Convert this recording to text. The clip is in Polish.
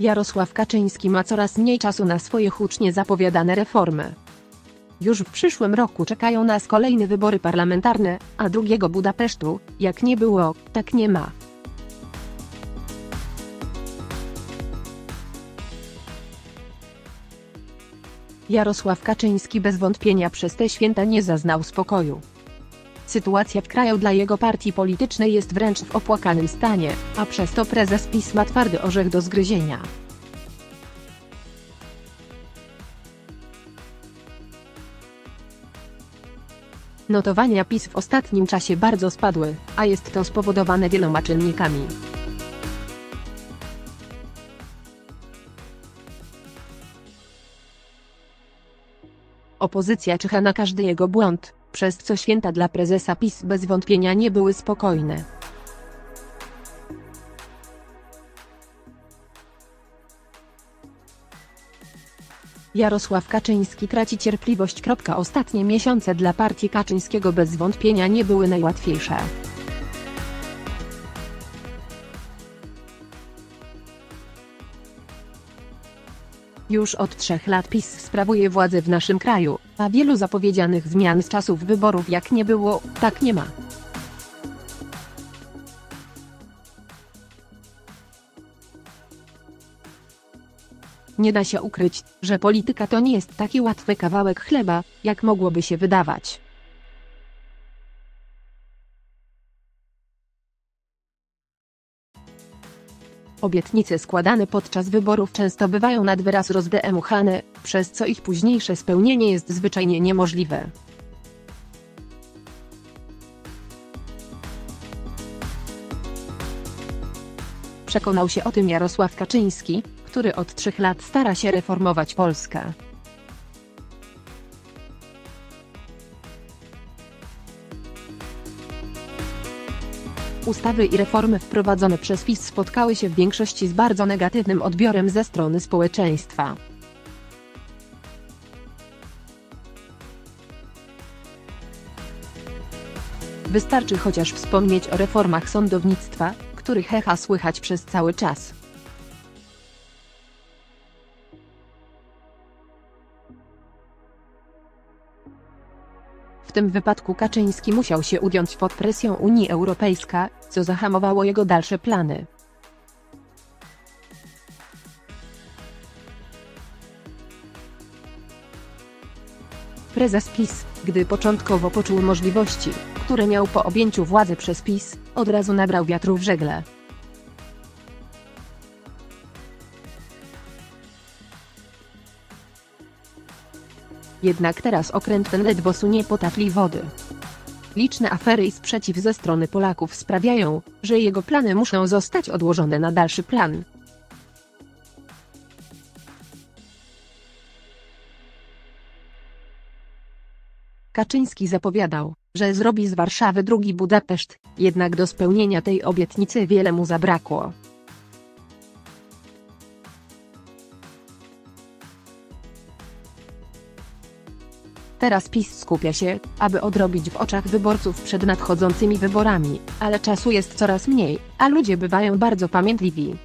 Jarosław Kaczyński ma coraz mniej czasu na swoje hucznie zapowiadane reformy. Już w przyszłym roku czekają nas kolejne wybory parlamentarne, a drugiego Budapesztu, jak nie było, tak nie ma. Jarosław Kaczyński bez wątpienia przez te święta nie zaznał spokoju. Sytuacja w kraju dla jego partii politycznej jest wręcz w opłakanym stanie, a przez to prezes PiS ma twardy orzech do zgryzienia. Notowania PiS w ostatnim czasie bardzo spadły, a jest to spowodowane wieloma czynnikami. Opozycja czyha na każdy jego błąd, przez co święta dla prezesa PiS bez wątpienia nie były spokojne. Jarosław Kaczyński traci cierpliwość. Ostatnie miesiące dla partii Kaczyńskiego bez wątpienia nie były najłatwiejsze. Już od trzech lat PiS sprawuje władzę w naszym kraju, a wielu zapowiedzianych zmian z czasów wyborów jak nie było, tak nie ma. Nie da się ukryć, że polityka to nie jest taki łatwy kawałek chleba, jak mogłoby się wydawać. Obietnice składane podczas wyborów często bywają nad wyraz rozdmuchane, przez co ich późniejsze spełnienie jest zwyczajnie niemożliwe. Przekonał się o tym Jarosław Kaczyński, który od trzech lat stara się reformować Polskę. Ustawy i reformy wprowadzone przez PiS spotkały się w większości z bardzo negatywnym odbiorem ze strony społeczeństwa. Wystarczy chociaż wspomnieć o reformach sądownictwa, których echa słychać przez cały czas. Tym wypadku Kaczyński musiał się ugiąć pod presją Unii Europejskiej, co zahamowało jego dalsze plany. Prezes PiS, gdy początkowo poczuł możliwości, które miał po objęciu władzy przez PiS, od razu nabrał wiatru w żegle. Jednak teraz okręt ten ledwo sunie po tafli wody. Liczne afery i sprzeciw ze strony Polaków sprawiają, że jego plany muszą zostać odłożone na dalszy plan. Kaczyński zapowiadał, że zrobi z Warszawy drugi Budapeszt, jednak do spełnienia tej obietnicy wiele mu zabrakło. Teraz PiS skupia się, aby odrobić w oczach wyborców przed nadchodzącymi wyborami, ale czasu jest coraz mniej, a ludzie bywają bardzo pamiętliwi.